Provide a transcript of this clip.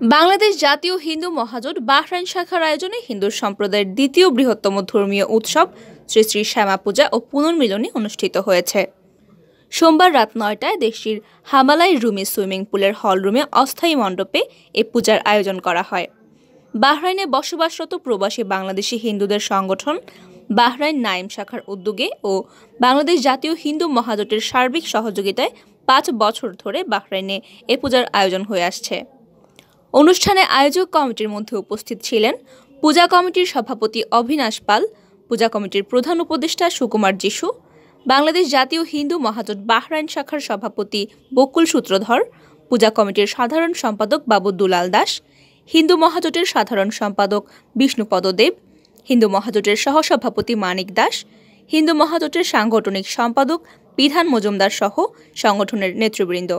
বাংলাদেশ জাতীয় হিন্দু মহাজোট বাহরাইন শাখার আয়োজনে হিন্দু সম্প্রদায়ের দ্বিতীয় বৃহত্তম ধর্মীয় উৎসব শ্রী শ্রী শ্যামা পূজা ও পুনর্মিলনী অনুষ্ঠিত হয়েছে। সোমবার রাত নয়টায় দেশটির হামালাই রুমি সুইমিং পুলের হলরুমে অস্থায়ী মণ্ডপে এ পূজার আয়োজন করা হয়। বাহরাইনে বসবাসরত প্রবাসী বাংলাদেশি হিন্দুদের সংগঠন বাহরাইন নাইম শাখার উদ্যোগে ও বাংলাদেশ জাতীয় হিন্দু মহাজোটের সার্বিক সহযোগিতায় পাঁচ বছর ধরে বাহরাইনে এ পূজার আয়োজন হয়ে আসছে। অনুষ্ঠানে আয়োজক কমিটির মধ্যে উপস্থিত ছিলেন পূজা কমিটির সভাপতি অভিনাশ পাল, পূজা কমিটির প্রধান উপদেষ্টা সুকুমার যিশু, বাংলাদেশ জাতীয় হিন্দু মহাজোট বাহরাইন শাখার সভাপতি বকুল সূত্রধর, পূজা কমিটির সাধারণ সম্পাদক বাবু দুলাল দাস, হিন্দু মহাজোটের সাধারণ সম্পাদক বিষ্ণুপদ দেব, হিন্দু মহাজোটের সহসভাপতি মানিক দাস, হিন্দু মহাজোটের সাংগঠনিক সম্পাদক বিধান মজুমদার সহ সংগঠনের নেতৃবৃন্দ।